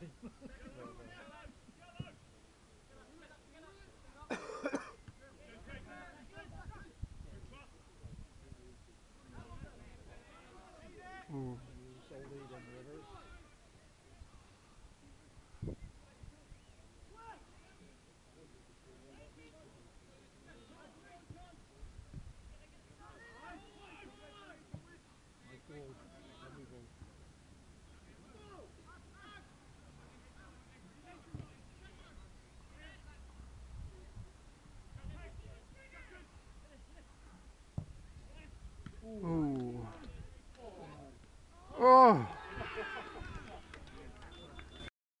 team. Ooh. Ooh. Oh.